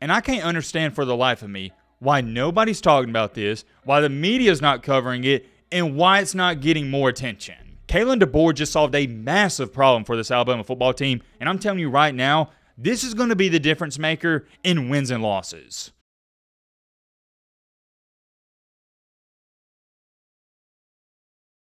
And I can't understand for the life of me why nobody's talking about this, why the media's not covering it, and why it's not getting more attention. Kalen DeBoer just solved a massive problem for this Alabama football team, and I'm telling you right now, this is going to be the difference maker in wins and losses.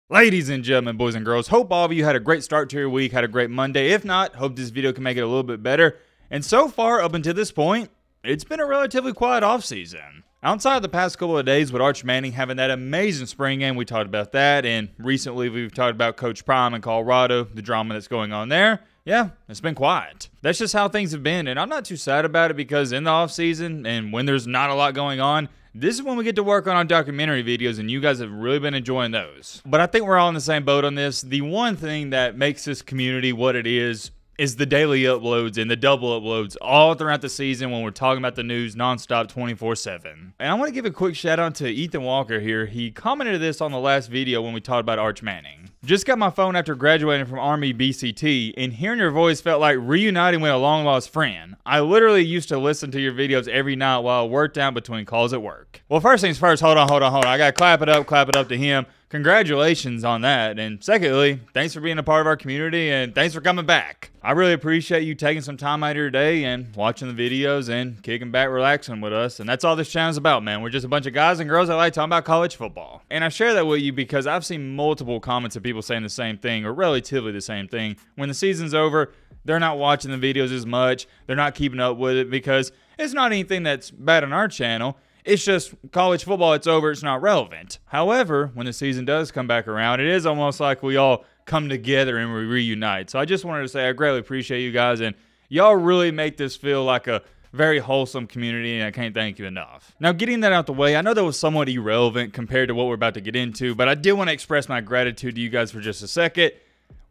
Ladies and gentlemen, boys and girls, hope all of you had a great start to your week, had a great Monday. If not, hope this video can make it a little bit better. And so far, up until this point, it's been a relatively quiet offseason. Outside of the past couple of days with Arch Manning having that amazing spring game, we talked about that. And recently we've talked about Coach Prime in Colorado, the drama that's going on there. Yeah, it's been quiet. That's just how things have been. And I'm not too sad about it because in the offseason and when there's not a lot going on, this is when we get to work on our documentary videos, and you guys have really been enjoying those. But I think we're all in the same boat on this. The one thing that makes this community what it is is the daily uploads and the double uploads all throughout the season when we're talking about the news nonstop 24 7. And I want to give a quick shout out to Ethan Walker here. He commented this on the last video when we talked about Arch Manning. Just got my phone after graduating from Army BCT, and hearing your voice felt like reuniting with a long lost friend. I literally used to listen to your videos every night while I worked out between calls at work. Well, first things first, hold on, hold on, hold on. I got to clap it up, clap it up to him congratulations on that. And secondly, thanks for being a part of our community and thanks for coming back. I really appreciate you taking some time out of your day and watching the videos and kicking back, relaxing with us. And that's all this channel is about, man. We're just a bunch of guys and girls that like talking about college football. And I share that with you because I've seen multiple comments of people saying the same thing or relatively the same thing. When the season's over, they're not watching the videos as much. They're not keeping up with it because it's not anything that's bad on our channel. It's just college football, it's over, it's not relevant. However, when the season does come back around, it is almost like we all come together and we reunite. So I just wanted to say I greatly appreciate you guys and y'all really make this feel like a very wholesome community and I can't thank you enough. Now getting that out the way, I know that was somewhat irrelevant compared to what we're about to get into, but I did want to express my gratitude to you guys for just a second.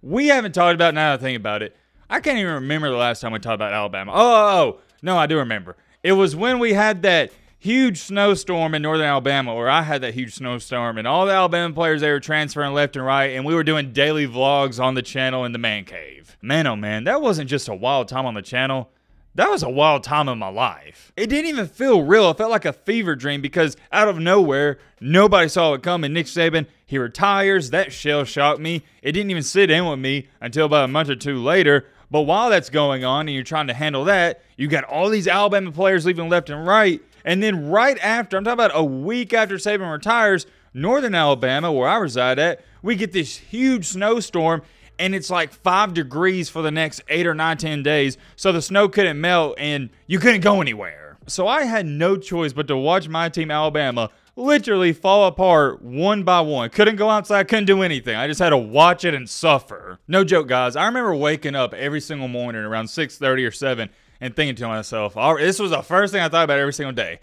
We haven't talked about now I think about it. I can't even remember the last time we talked about Alabama. Oh, oh, oh, no, I do remember. It was when we had that huge snowstorm in northern Alabama where I had that huge snowstorm and all the Alabama players they were transferring left and right and we were doing daily vlogs on the channel in the man cave. Man oh man, that wasn't just a wild time on the channel. That was a wild time in my life. It didn't even feel real. It felt like a fever dream because out of nowhere, nobody saw it coming. Nick Saban, he retires. That shell shocked me. It didn't even sit in with me until about a month or two later. But while that's going on and you're trying to handle that, you got all these Alabama players leaving left and right. And then right after, I'm talking about a week after Saban retires, northern Alabama, where I reside at, we get this huge snowstorm and it's like five degrees for the next eight or nine, ten days. So the snow couldn't melt and you couldn't go anywhere. So I had no choice but to watch my team, Alabama, literally fall apart one by one. Couldn't go outside, couldn't do anything. I just had to watch it and suffer. No joke, guys. I remember waking up every single morning around 6:30 or 7 and thinking to myself, all right, this was the first thing I thought about every single day.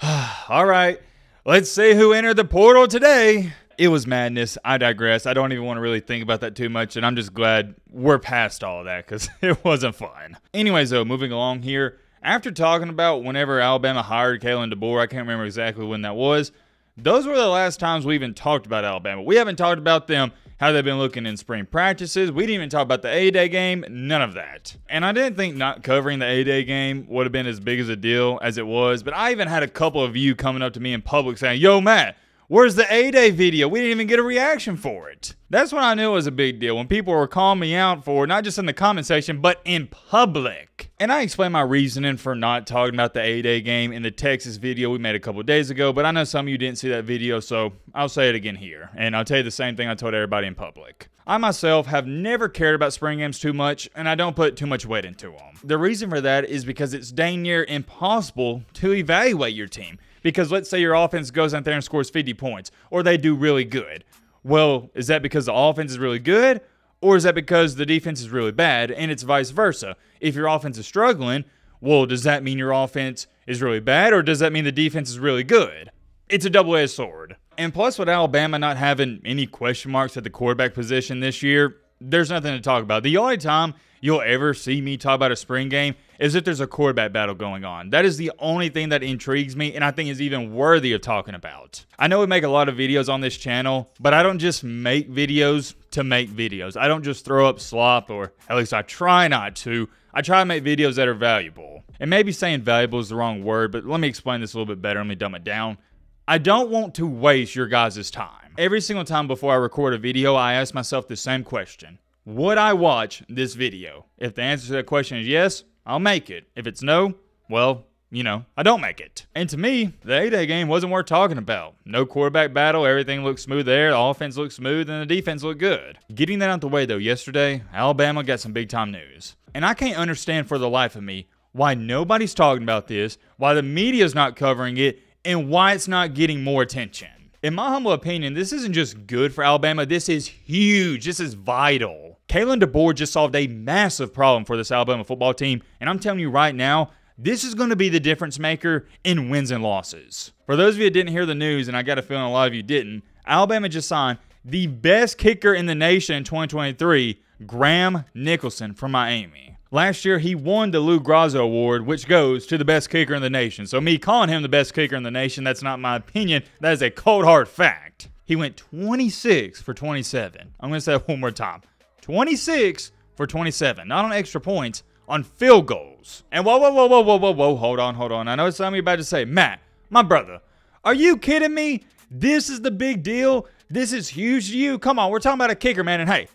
all right, let's see who entered the portal today. It was madness. I digress. I don't even want to really think about that too much, and I'm just glad we're past all of that because it wasn't fun. Anyways, though, moving along here, after talking about whenever Alabama hired Kalen DeBoer, I can't remember exactly when that was. Those were the last times we even talked about Alabama. We haven't talked about them how they've been looking in spring practices. We didn't even talk about the A Day game, none of that. And I didn't think not covering the A Day game would have been as big as a deal as it was, but I even had a couple of you coming up to me in public saying, Yo, Matt, Where's the A Day video? We didn't even get a reaction for it. That's when I knew was a big deal, when people were calling me out for not just in the comment section, but in public. And I explained my reasoning for not talking about the A Day game in the Texas video we made a couple days ago, but I know some of you didn't see that video, so I'll say it again here. And I'll tell you the same thing I told everybody in public. I myself have never cared about spring games too much, and I don't put too much weight into them. The reason for that is because it's dang near impossible to evaluate your team. Because let's say your offense goes out there and scores 50 points, or they do really good. Well, is that because the offense is really good, or is that because the defense is really bad? And it's vice versa. If your offense is struggling, well, does that mean your offense is really bad, or does that mean the defense is really good? It's a double edged sword. And plus, with Alabama not having any question marks at the quarterback position this year, there's nothing to talk about. The only time you'll ever see me talk about a spring game is if there's a quarterback battle going on. That is the only thing that intrigues me and I think is even worthy of talking about. I know we make a lot of videos on this channel, but I don't just make videos to make videos. I don't just throw up slop, or at least I try not to. I try to make videos that are valuable. And maybe saying valuable is the wrong word, but let me explain this a little bit better. Let me dumb it down. I don't want to waste your guys' time. Every single time before I record a video, I ask myself the same question Would I watch this video? If the answer to that question is yes, I'll make it. If it's no, well, you know, I don't make it. And to me, the A Day game wasn't worth talking about. No quarterback battle, everything looked smooth there, the offense looked smooth, and the defense looked good. Getting that out the way though, yesterday, Alabama got some big time news. And I can't understand for the life of me why nobody's talking about this, why the media's not covering it, and why it's not getting more attention. In my humble opinion, this isn't just good for Alabama, this is huge. This is vital. Kalen DeBoer just solved a massive problem for this Alabama football team, and I'm telling you right now, this is going to be the difference maker in wins and losses. For those of you that didn't hear the news, and I got a feeling a lot of you didn't, Alabama just signed the best kicker in the nation in 2023, Graham Nicholson from Miami. Last year, he won the Lou Groza Award, which goes to the best kicker in the nation. So, me calling him the best kicker in the nation, that's not my opinion. That is a cold hard fact. He went 26 for 27. I'm going to say that one more time 26 for 27. Not on extra points, on field goals. And whoa, whoa, whoa, whoa, whoa, whoa, whoa, hold on, hold on. I know some of you about to say, Matt, my brother, are you kidding me? This is the big deal. This is huge to you. Come on, we're talking about a kicker, man. And hey,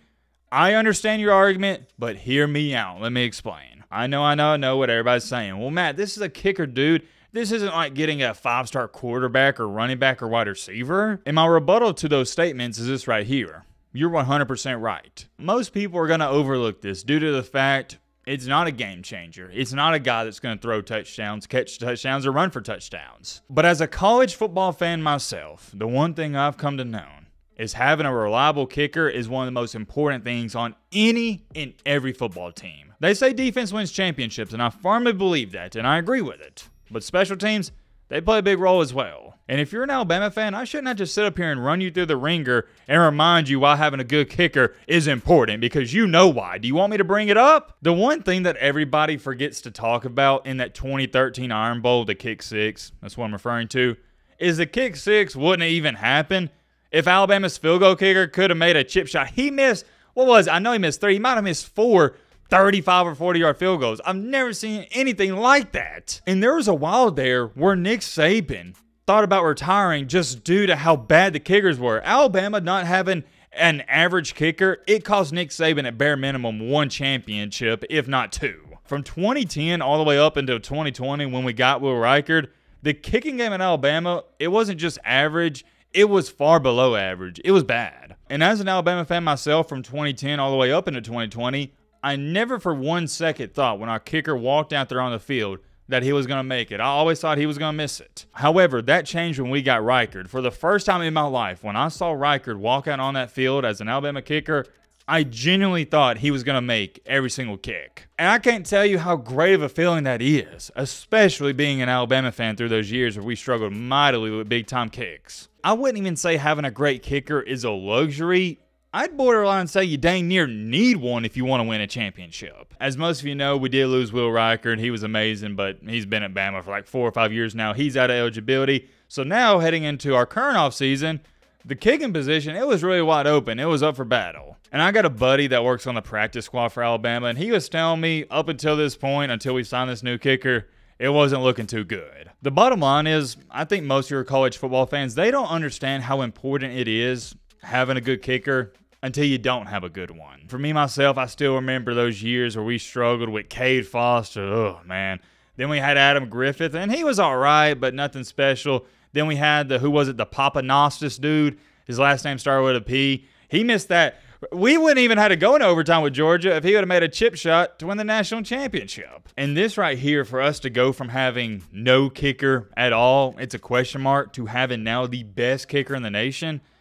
I understand your argument, but hear me out. Let me explain. I know, I know, I know what everybody's saying. Well, Matt, this is a kicker, dude. This isn't like getting a five star quarterback or running back or wide receiver. And my rebuttal to those statements is this right here. You're 100% right. Most people are going to overlook this due to the fact it's not a game changer. It's not a guy that's going to throw touchdowns, catch touchdowns, or run for touchdowns. But as a college football fan myself, the one thing I've come to know is having a reliable kicker is one of the most important things on any and every football team. They say defense wins championships, and I firmly believe that, and I agree with it. But special teams, they play a big role as well. And if you're an Alabama fan, I shouldn't have to sit up here and run you through the ringer and remind you why having a good kicker is important because you know why. Do you want me to bring it up? The one thing that everybody forgets to talk about in that 2013 Iron Bowl, the kick six, that's what I'm referring to, is the kick six wouldn't even happen if Alabama's field goal kicker could have made a chip shot. He missed, what was it? I know he missed three. He might have missed four 35 or 40 yard field goals. I've never seen anything like that. And there was a while there where Nick Saban thought about retiring just due to how bad the kickers were. Alabama not having an average kicker, it cost Nick Saban at bare minimum one championship, if not two. From 2010 all the way up until 2020 when we got Will Reichard, the kicking game in Alabama, it wasn't just average, it was far below average. It was bad. And as an Alabama fan myself from 2010 all the way up into 2020, I never for one second thought when our kicker walked out there on the field that he was going to make it. I always thought he was going to miss it. However, that changed when we got Reichard. For the first time in my life, when I saw Reichard walk out on that field as an Alabama kicker, I genuinely thought he was going to make every single kick. And I can't tell you how great of a feeling that is, especially being an Alabama fan through those years where we struggled mightily with big time kicks. I wouldn't even say having a great kicker is a luxury. I'd borderline say you dang near need one if you want to win a championship. As most of you know, we did lose Will Reichard. He was amazing, but he's been at Bama for like four or five years now. He's out of eligibility. So now heading into our current offseason, the kicking position, it was really wide open. It was up for battle. And I got a buddy that works on the practice squad for Alabama, and he was telling me up until this point, until we signed this new kicker, it wasn't looking too good. The bottom line is, I think most of your college football fans, they don't understand how important it is having a good kicker until you don't have a good one. For me, myself, I still remember those years where we struggled with Cade Foster. Oh, man. Then we had Adam Griffith, and he was all right, but nothing special. Then we had the, who was it, the Pappanastos dude. His last name started with a P. He missed that. We wouldn't even have to go in overtime with Georgia if he would have made a chip shot to win the national championship. And this right here, for us to go from having no kicker at all, it's a question mark, to having now the best kicker in the nation –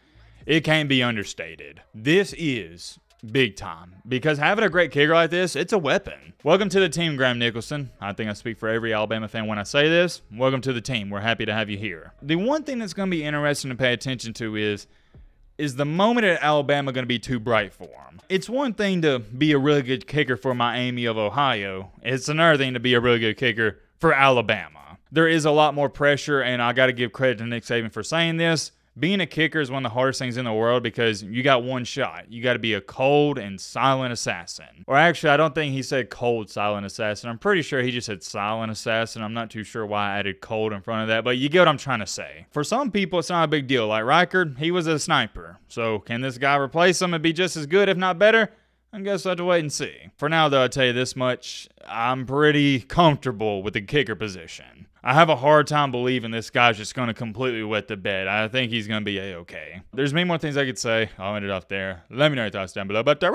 it can't be understated. This is big time because having a great kicker like this, it's a weapon. Welcome to the team, Graham Nicholson. I think I speak for every Alabama fan when I say this. Welcome to the team. We're happy to have you here. The one thing that's going to be interesting to pay attention to is is the moment at Alabama going to be too bright for him? It's one thing to be a really good kicker for Miami of Ohio. It's another thing to be a really good kicker for Alabama. There is a lot more pressure, and I got to give credit to Nick Saban for saying this being a kicker is one of the hardest things in the world because you got one shot. You got to be a cold and silent assassin. Or actually, I don't think he said cold silent assassin. I'm pretty sure he just said silent assassin. I'm not too sure why I added cold in front of that, but you get what I'm trying to say. For some people, it's not a big deal. Like Reichard, he was a sniper. So can this guy replace him and be just as good, if not better? I guess we'll have to wait and see. For now, though, I'll tell you this much I'm pretty comfortable with the kicker position. I have a hard time believing this guy's just going to completely wet the bed. I think he's going to be a okay. There's many more things I could say. I'll end it off there. Let me know your thoughts down below. But uh,